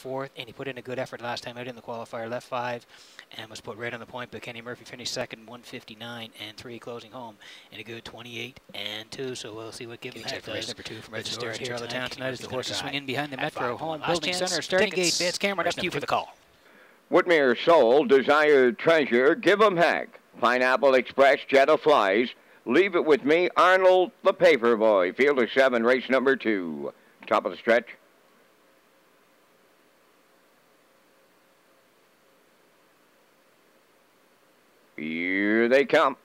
fourth, and he put in a good effort last time out in the qualifier, left five, and was put right on the point. But Kenny Murphy finished second, 159 and three, closing home in a good 28 and two. So we'll see what Give 'em Heck does. Number two from Register at Town tonight as the horses swing in behind the Metro Home Building Center starting gate. Bets Cameron up to you for the call. Woodmere Soul, Desired Treasure, Give 'em Heck, Pineapple Express, Jetta Flies, Leave It With Me, Arnold the Paperboy, Field of Seven, race number two. Top of the stretch. Here they come.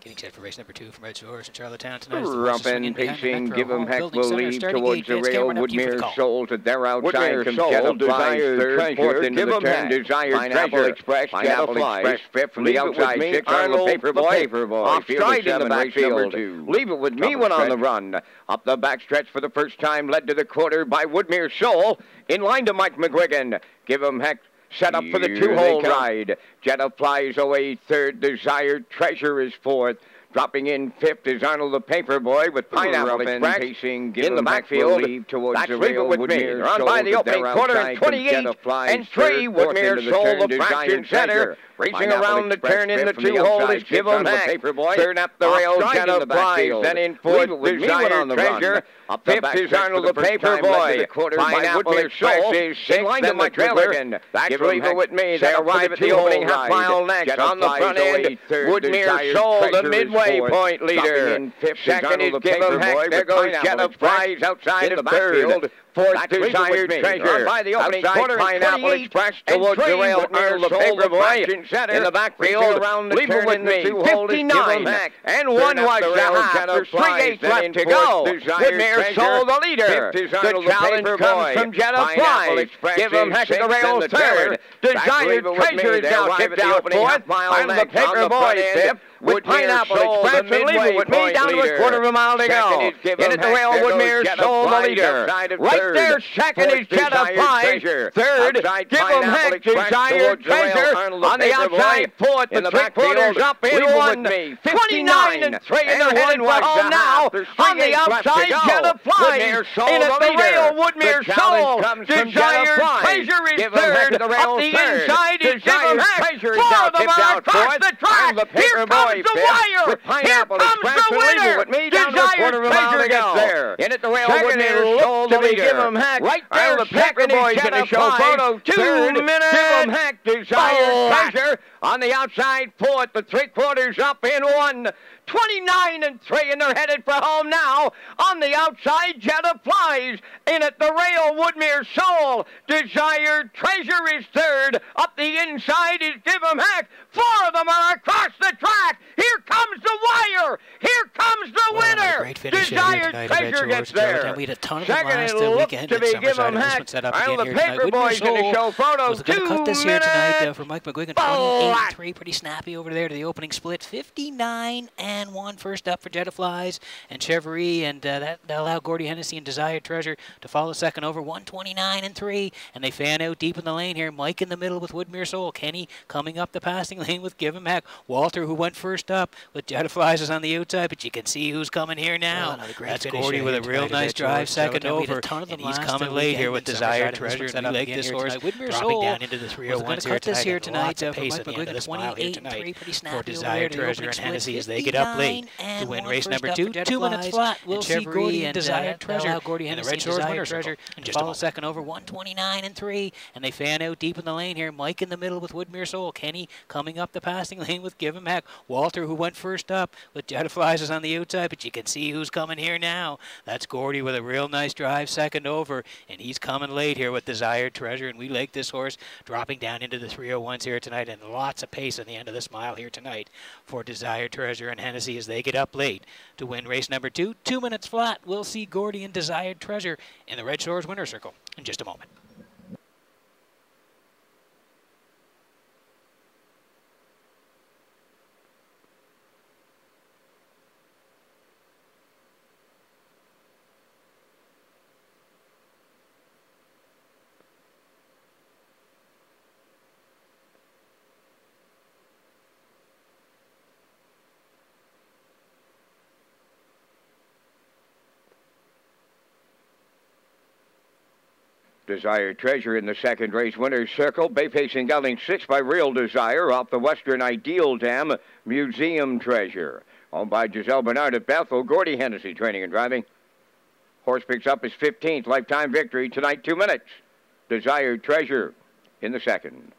Getting set for race number two from Red Shores in Charlottetown tonight. Rumpin, pacing, give them heck will lead towards the rail. Woodmere Soul to their outside Woodmere comes Soul, Treasure, fourth into the turn, Desired Pineapple Treasure, Express, Pineapple Express, fifth from the outside, six on the Paperboy, Paperboy, off stride in the backfield. Leave it with me when on the run. Up the backstretch for the first time, led to the quarter by Woodmere Soul, in line to Mike McGuigan. Give him heck set up for the two-hole ride. Jetta flies away third. Desired Treasure is fourth. Dropping in fifth is Arnold the Paperboy with Pineapple Express pacing in the backfield. Leave towards That's the rail. Woodmere, Woodmere on by the opening quarter and 28 and 3. Woodmere Soul the fraction center. Racing around the turn in the two hole is Give 'em Heck. Turn up the rail, Jetta flies. Then in fourth, Desired Treasure. Fifth is Arnold the Paperboy. Pineapple Express is sixth. Then the trailer. That's Leave It With Me. They arrive at the opening half mile next. On the front end, Woodmere Soul, the midway point leader. Second is Give Heck. There goes Jetta Flies outside of third. Fourth desired treasure. By the opening Outside quarter, Pineapple Express towards the rail. Earl the Paperboy center. In the backfield, around the leave with me. 59 and one was the half. Three eighths left to go. Woodmere Soul the leader. The challenge comes from Jetta Flies. Give him heck the rail third. Desired treasure is now tipped out fourth. I'm the Paperboy fifth with Pineapple Express and leave it with me down to a quarter of a mile to go. In at the rail, Woodmere Soul the leader. Right there, second is Jetta Flies. Third, give him heck, Desired Treasure. On the outside, fourth, the three quarters up in one. 29 and 3 in the head for home now. On the outside, Flies. In at the rail, Woodmere Soul. Desired Treasure is third. Up the inside is Give him heck. Four of them are across the track. Here comes the wire. Here comes the winner. With me down Desired a mile gets there. In at the rail, Woodmere Soul the leader. Give him heck. Right there, the Packer boys going to show photo. Two Third, minutes. Give him heck. Desired Treasure on the outside fourth. The three quarters up in one. 29 and 3, and they're headed for home now. On the outside, Jetta flies. In at the rail, Woodmere Soul. Desired Treasure is third. Up the inside is Give 'em Heck. Four of them are across the track. Here comes the wire. Here comes the well, winner. Great finish uh, Desired gets there. We had a ton of them last uh, weekend to be Give 'em Heck. This one set up again the paper boys going to show photos. Was going to cut this here tonight uh, for Mike McGuigan. 28-3, pretty snappy over there to the opening split. 59 and and one. Up for Jetta Flies and Chevrolet, and uh, that, that allowed Gordy Hennessy and Desired Treasure to follow second over 129 and three. And they fan out deep in the lane here. Mike in the middle with Woodmere Soul. Kenny coming up the passing lane with Give 'em Heck. Walter, who went first up with Jetta Flies, is on the outside, but you can see who's coming here now. Well, That's Gordy with a real nice drive, second over. And he's coming late here with Desired Treasure. And we like this horse Soul down into the 301 here cut this here tonight. Uh, pace at the end of this mile here tonight for Desired Treasure and Hennessy as they get up late to win race number two. Two minutes flat. We'll see Gordy and Desired uh, Treasure. And the Red Shores winner Treasure. And just follow second over 129 and three. And they fan out deep in the lane here. Mike in the middle with Woodmere Soul. Kenny coming up the passing lane with Give 'em Heck. Walter who went first up with Jetta Flies is on the outside, but you can see who's coming here now. That's Gordy with a real nice drive, second over, and he's coming late here with Desired Treasure. And we like this horse dropping down into the 301s here tonight, and lots of pace on the end of this mile here tonight for Desired Treasure and Hennessy as they get up late to win race number two. Two minutes flat. We'll see Gordy and Desired Treasure in the Red Shores winner circle in just a moment. Desire Treasure in the second race winner's circle. Bay Pacing Gelding six by Real Desire off the Western Ideal Dam Museum Treasure. Owned by Giselle Bernard at Bethel. Gordy Hennessy training and driving. Horse picks up his 15th lifetime victory tonight, two minutes. Desired Treasure in the second.